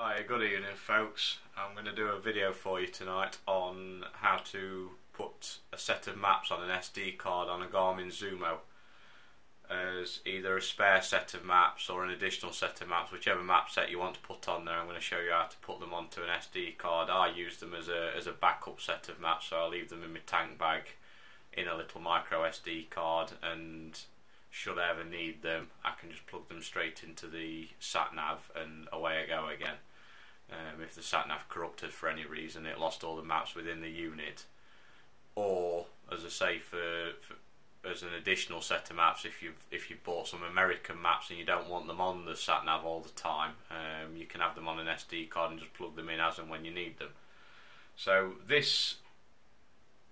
Hi, good evening folks. I'm going to do a video for you tonight on how to put a set of maps on an SD card on a Garmin Zumo as either a spare set of maps or an additional set of maps, whichever map set you want to put on there. I'm going to show you how to put them onto an SD card. I use them as a, as a backup set of maps, so I'll leave them in my tank bag in a little micro SD card and should I ever need them I can just plug them straight into the sat nav and away I go again. Um, if the satnav corrupted for any reason, it lost all the maps within the unit. Or, as I say, for, for as an additional set of maps, if you've if you've bought some American maps and you don't want them on the sat nav all the time, um, you can have them on an SD card and just plug them in as and when you need them. So this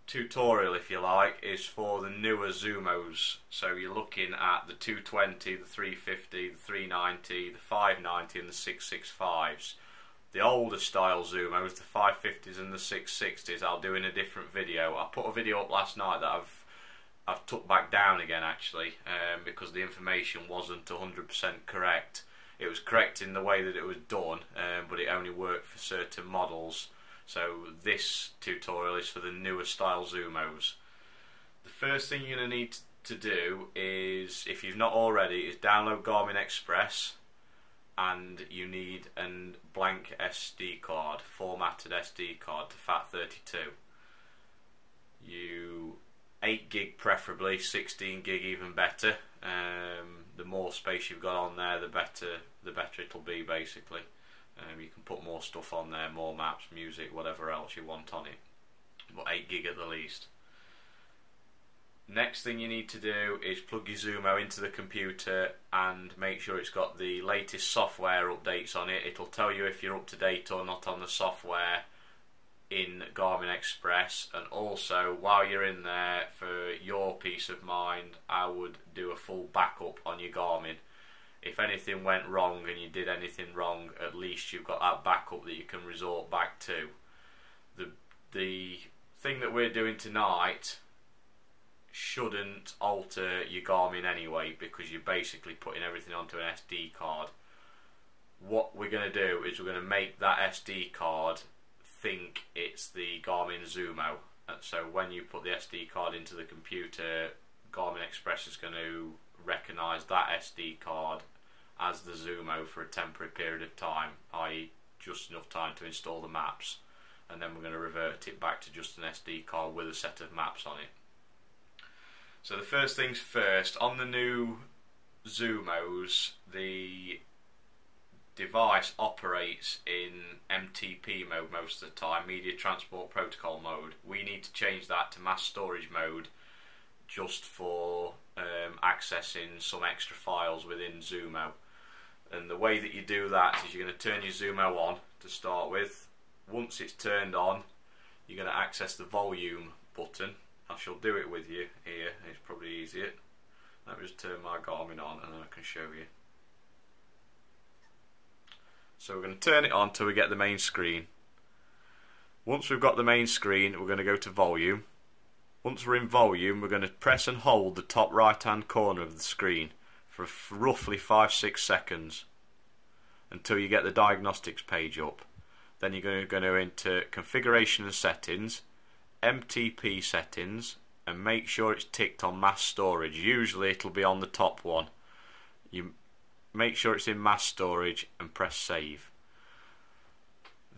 tutorial, if you like, is for the newer Zumos. So you're looking at the 220, the 350, the 390, the 590 and the 665s. The older style Zumos, the 550s and the 660s, I'll do in a different video. I put a video up last night that I've I've took back down again actually um, because the information wasn't 100% correct. It was correct in the way that it was done, um, but it only worked for certain models. So this tutorial is for the newer style Zumos. The first thing you're going to need to do is, if you've not already, is download Garmin Express and you need a blank SD card, formatted SD card to FAT32. You 8 gig preferably, 16 gig even better. Um, the more space you've got on there, the better the better it'll be basically. Um, you can put more stuff on there, more maps, music, whatever else you want on it. But 8 gig at the least. Next thing you need to do is plug your Zumo into the computer and make sure it's got the latest software updates on it. It'll tell you if you're up to date or not on the software in Garmin Express and also while you're in there for your peace of mind I would do a full backup on your Garmin if anything went wrong and you did anything wrong, at least you've got that backup that you can resort back to. The the thing that we're doing tonight shouldn't alter your Garmin anyway because you're basically putting everything onto an SD card. What we're going to do is we're going to make that SD card think it's the Garmin Zumo. And so when you put the SD card into the computer, Garmin Express is going to recognise that SD card as the Zumo for a temporary period of time, i.e. just enough time to install the maps and then we're going to revert it back to just an SD card with a set of maps on it. So the first things first, on the new Zumos, the device operates in MTP mode most of the time, Media Transport Protocol mode. We need to change that to mass storage mode just for um, accessing some extra files within Zumo. And the way that you do that is you're going to turn your Zumo on to start with. Once it's turned on you're going to access the volume button I shall do it with you here. It's probably easier. Let me just turn my Garmin on and then I can show you. So we're going to turn it on till we get the main screen. Once we've got the main screen we're going to go to volume. Once we're in volume we're going to press and hold the top right hand corner of the screen for roughly 5-6 seconds until you get the diagnostics page up. Then you're going to go into configuration and settings, MTP settings, and make sure it's ticked on mass storage. Usually it'll be on the top one. You make sure it's in mass storage and press save.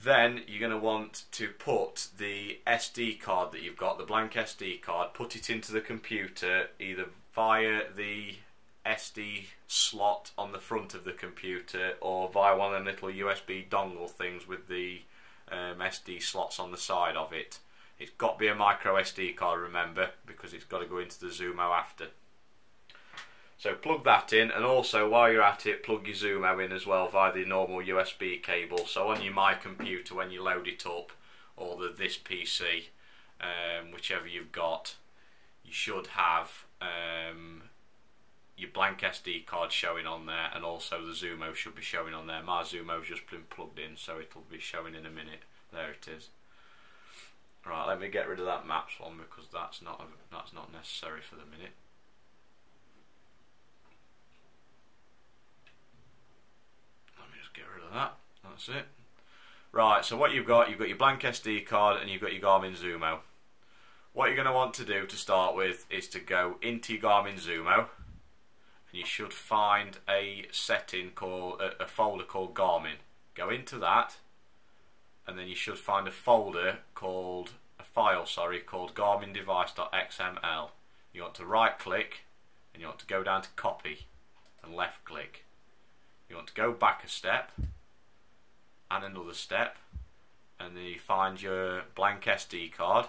Then you're going to want to put the SD card that you've got, the blank SD card, put it into the computer either via the SD slot on the front of the computer or via one of the little USB dongle things with the um, SD slots on the side of it. It's got to be a micro SD card, remember, because it's got to go into the Zumo after. So plug that in, and also while you're at it, plug your Zumo in as well via the normal USB cable. So on your My Computer, when you load it up, or the this PC, um, whichever you've got, you should have um, your blank SD card showing on there and also the Zumo should be showing on there. My Zumo's just been plugged in so it'll be showing in a minute. There it is. Right, let me get rid of that maps one because that's not a, that's not necessary for the minute. Let me just get rid of that. That's it. Right, so what you've got, you've got your blank SD card and you've got your Garmin Zumo. What you're going to want to do to start with is to go into your Garmin Zumo and you should find a setting called, a, a folder called Garmin. Go into that and then you should find a folder called, a file sorry, called Garmin device.xml. You want to right click and you want to go down to copy and left click. You want to go back a step and another step and then you find your blank SD card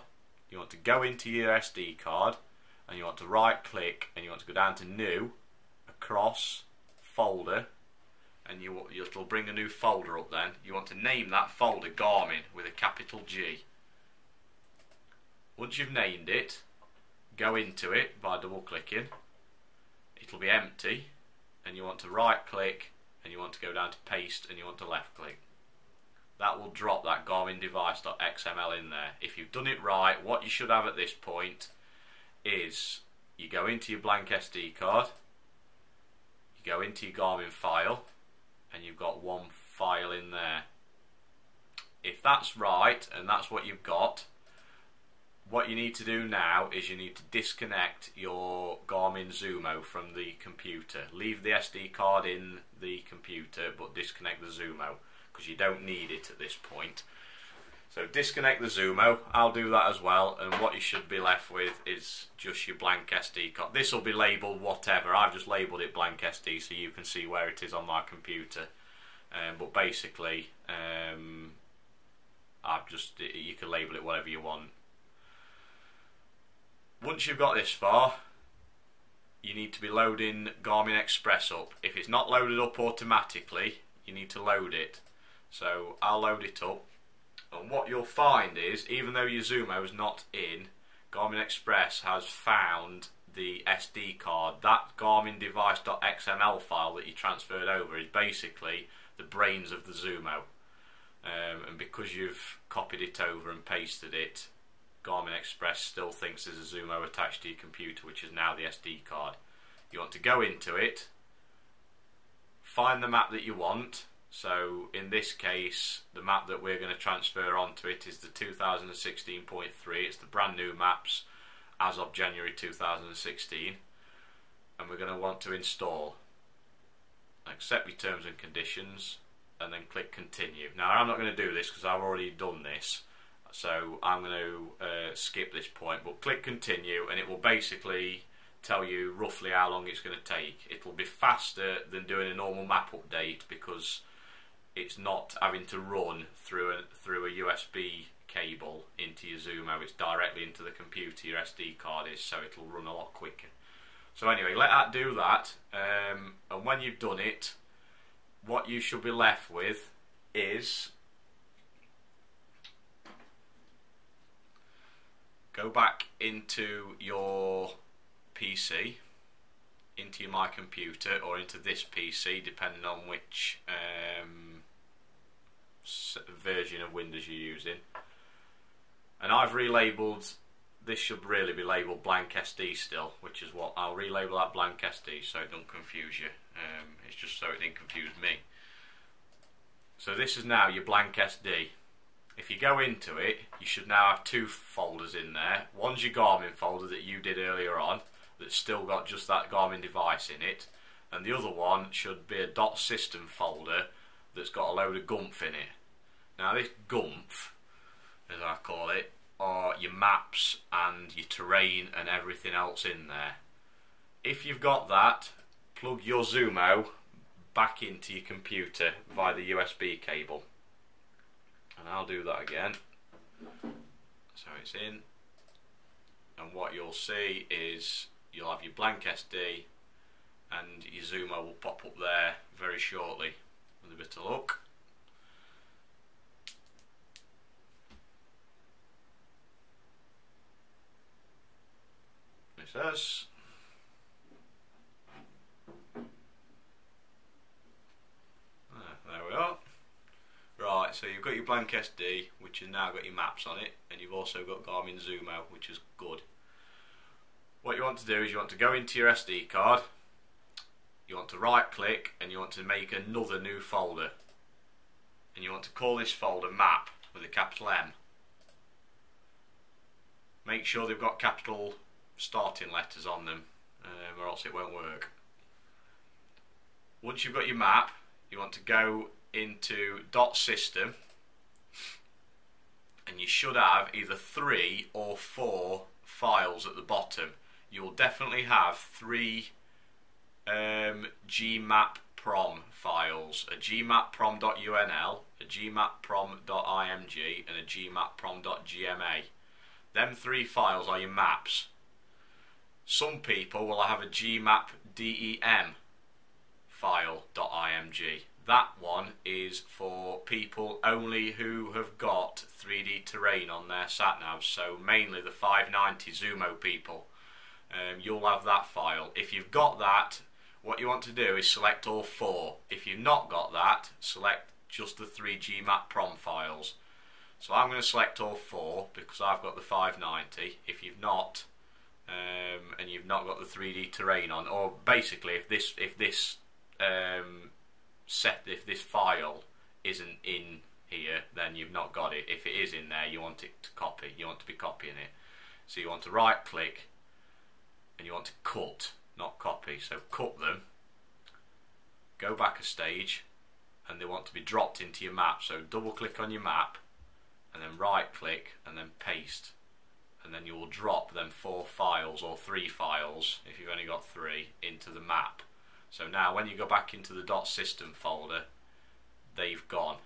you want to go into your SD card and you want to right click and you want to go down to new across folder and you it'll bring a new folder up then. You want to name that folder Garmin with a capital G. Once you've named it go into it by double clicking. It'll be empty and you want to right click and you want to go down to paste and you want to left click. That will drop that Garmin device.xml in there. If you've done it right, what you should have at this point is you go into your blank SD card, you go into your Garmin file, and you've got one file in there. If that's right, and that's what you've got, what you need to do now is you need to disconnect your Garmin Zumo from the computer. Leave the SD card in the computer, but disconnect the Zumo because you don't need it at this point. So disconnect the Zumo, I'll do that as well and what you should be left with is just your blank SD card. This will be labelled whatever, I've just labelled it blank SD so you can see where it is on my computer. Um, but basically, um, I've just, you can label it whatever you want. Once you've got this far, you need to be loading Garmin Express up. If it's not loaded up automatically, you need to load it. So I'll load it up and what you'll find is even though your Zumo is not in Garmin Express has found the SD card. That Garmin device.xml file that you transferred over is basically the brains of the Zumo. Um, and because you've copied it over and pasted it Garmin Express still thinks there's a Zumo attached to your computer which is now the SD card. You want to go into it find the map that you want so in this case, the map that we're going to transfer onto it is the 2016.3. It's the brand new maps as of January 2016. And we're going to want to install. Accept your terms and conditions and then click continue. Now I'm not going to do this because I've already done this. So I'm going to uh, skip this point, but click continue and it will basically tell you roughly how long it's going to take. It will be faster than doing a normal map update because it's not having to run through a through a USB cable into your Zumo. It's directly into the computer. Your SD card is, so it'll run a lot quicker. So anyway, let that do that, um, and when you've done it, what you should be left with is go back into your PC, into your My Computer, or into this PC, depending on which um, version of Windows you're using. And I've relabeled, this should really be labelled blank SD still, which is what I'll relabel that blank SD so it don't confuse you. Um, it's just so it didn't confuse me. So this is now your blank SD. If you go into it, you should now have two folders in there. One's your Garmin folder that you did earlier on, that's still got just that Garmin device in it. And the other one should be a dot system folder that's got a load of gumph in it. Now this gumph, as I call it, are your maps and your terrain and everything else in there. If you've got that, plug your Zumo back into your computer via the USB cable. And I'll do that again. So it's in. And what you'll see is you'll have your blank SD and your Zumo will pop up there very shortly with a bit of luck. says. Ah, there we are. Right, so you've got your blank SD, which has now got your maps on it, and you've also got Garmin Zumo, which is good. What you want to do is you want to go into your SD card, you want to right click, and you want to make another new folder. and you want to call this folder map with a capital M. Make sure they've got capital starting letters on them um, or else it won't work. Once you've got your map, you want to go into dot system and you should have either three or four files at the bottom. You will definitely have three um, gmap prom files, a gmapprom.unl, a gmapprom.img and a gmapprom.gma. Them three files are your maps. Some people will have a gmap.dem file.img. That one is for people only who have got 3D terrain on their sat navs, so mainly the 590 Zumo people. Um, you'll have that file. If you've got that, what you want to do is select all four. If you've not got that, select just the three GMAP prom files. So I'm going to select all four because I've got the 590. If you've not, um, and you've not got the 3D terrain on, or basically if this if this um, set if this file isn't in here, then you've not got it. If it is in there, you want it to copy. You want to be copying it. So you want to right click and you want to cut not copy. So cut them, go back a stage, and they want to be dropped into your map. So double click on your map, and then right click, and then paste. And then you will drop them four files or three files, if you've only got three, into the map. So now when you go back into the dot system folder, they've gone.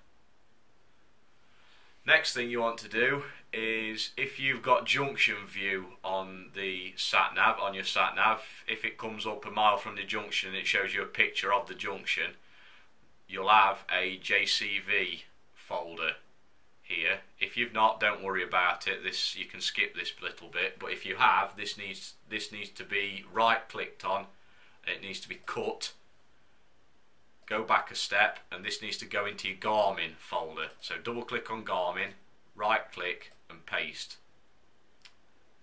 Next thing you want to do is if you've got junction view on the sat nav on your sat nav, if it comes up a mile from the junction, and it shows you a picture of the junction. You'll have a JCV folder here. If you've not, don't worry about it. This you can skip this little bit, but if you have, this needs this needs to be right clicked on. It needs to be cut go back a step and this needs to go into your Garmin folder. So double click on Garmin, right click and paste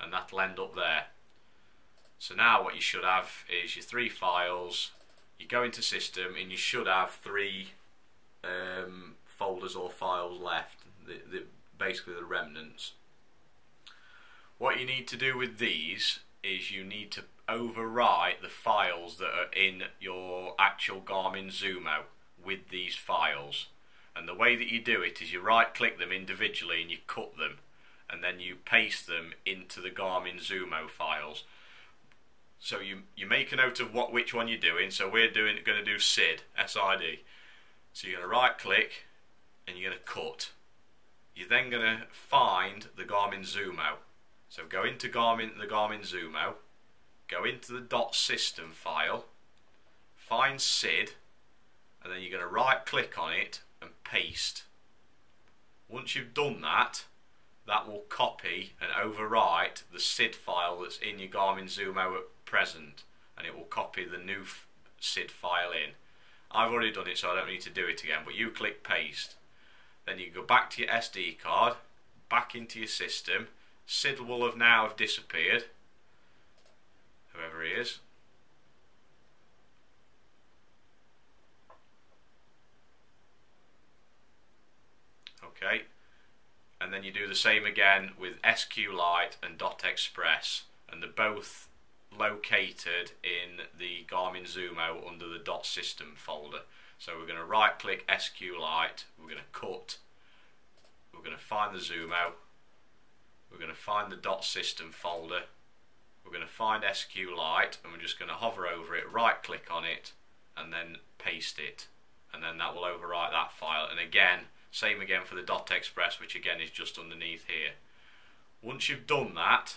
and that'll end up there. So now what you should have is your three files, you go into system and you should have three um, folders or files left, the, the, basically the remnants. What you need to do with these is you need to overwrite the files that are in your actual Garmin Zumo with these files. And the way that you do it is you right click them individually and you cut them and then you paste them into the Garmin Zumo files. So you you make a note of what which one you're doing. So we're doing going to do SID SID. So you're going to right click and you're going to cut. You're then going to find the Garmin Zumo. So go into Garmin the Garmin Zumo go into the dot system file, find SID, and then you're going to right click on it and paste. Once you've done that, that will copy and overwrite the SID file that's in your Garmin Zumo at present, and it will copy the new SID file in. I've already done it, so I don't need to do it again, but you click paste. Then you go back to your SD card, back into your system. SID will have now have disappeared whoever he is. Okay, and then you do the same again with SQLite and Dot Express, and they're both located in the Garmin Zumo under the dot system folder. So we're going to right click SQLite, we're going to cut, we're going to find the Zumo, we're going to find the dot system folder, we're going to find SQLite and we're just going to hover over it, right click on it and then paste it. And then that will overwrite that file. And again same again for the dot express which again is just underneath here. Once you've done that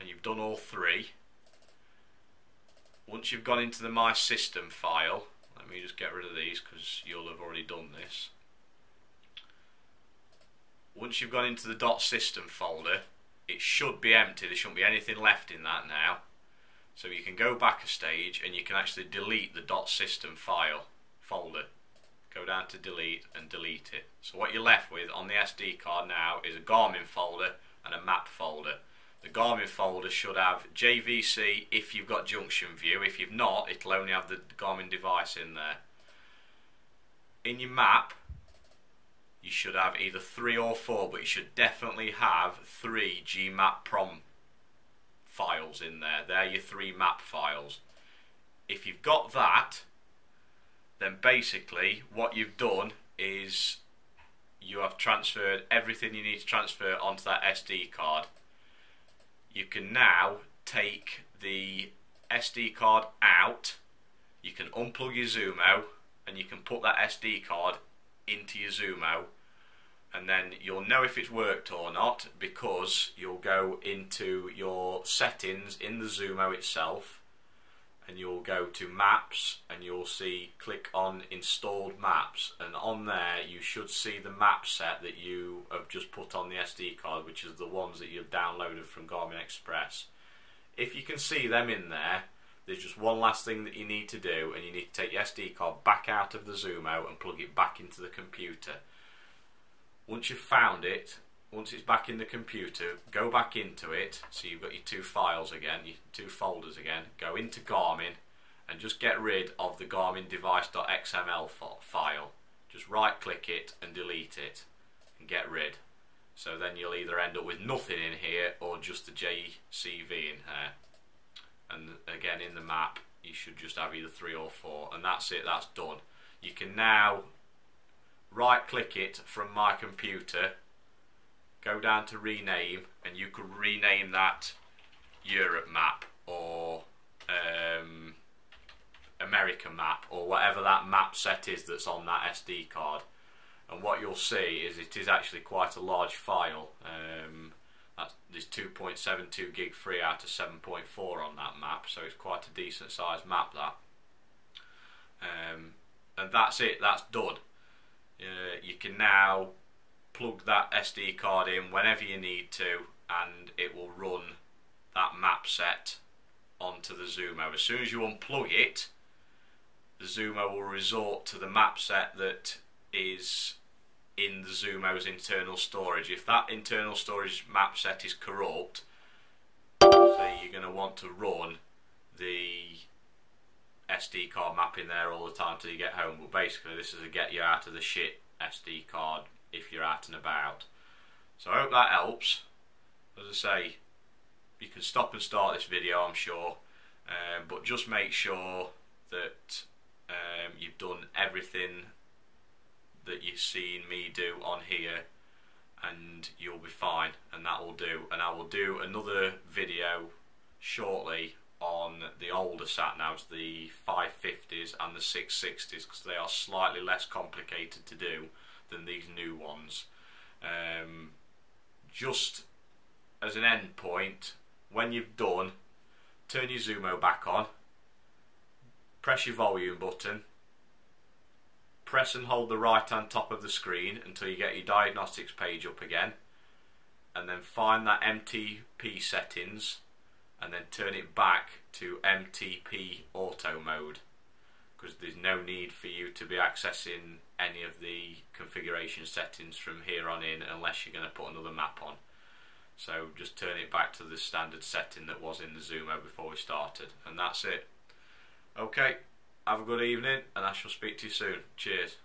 and you've done all three once you've gone into the my system file let me just get rid of these because you'll have already done this. Once you've gone into the dot system folder it should be empty. There shouldn't be anything left in that now. So you can go back a stage and you can actually delete the dot system file folder. Go down to delete and delete it. So what you're left with on the SD card now is a Garmin folder and a map folder. The Garmin folder should have JCV if you've got junction view. If you've not, it'll only have the Garmin device in there. In your map, should have either three or four, but you should definitely have three GMap prom files in there. They're your three map files. If you've got that, then basically what you've done is you have transferred everything you need to transfer onto that SD card. You can now take the SD card out, you can unplug your Zumo, and you can put that SD card into your Zumo and then you'll know if it's worked or not because you'll go into your settings in the Zumo itself and you'll go to maps and you'll see click on installed maps and on there you should see the map set that you have just put on the SD card which is the ones that you've downloaded from Garmin Express. If you can see them in there there's just one last thing that you need to do and you need to take your SD card back out of the Zumo and plug it back into the computer once you've found it, once it's back in the computer, go back into it. So you've got your two files again, your two folders again. Go into Garmin and just get rid of the Garmin device.xml file. Just right click it and delete it and get rid. So then you'll either end up with nothing in here or just the JCV in here. And again in the map you should just have either three or four and that's it, that's done. You can now right click it from my computer, go down to rename, and you could rename that Europe map or um, American map or whatever that map set is that's on that SD card. And what you'll see is it is actually quite a large file. Um, there's 2.72 gig free out of 7.4 on that map, so it's quite a decent sized map that. Um, and that's it, that's done uh, you can now plug that SD card in whenever you need to and it will run that map set onto the Zumo. As soon as you unplug it, the Zumo will resort to the map set that is in the Zumo's internal storage. If that internal storage map set is corrupt, say you're going to want to run the SD card map in there all the time till you get home. But basically, this is a get you out of the shit SD card if you're out and about. So I hope that helps. As I say, you can stop and start this video, I'm sure, um, but just make sure that um, you've done everything that you've seen me do on here and you'll be fine and that will do and I will do another video shortly on the older sat navs, the 550s and the 660s, because they are slightly less complicated to do than these new ones. Um, just as an end point, when you've done, turn your Zumo back on, press your volume button, press and hold the right hand top of the screen until you get your diagnostics page up again, and then find that MTP settings and then turn it back to MTP auto mode because there's no need for you to be accessing any of the configuration settings from here on in unless you're going to put another map on. So just turn it back to the standard setting that was in the Zumo before we started and that's it. Okay, have a good evening and I shall speak to you soon. Cheers.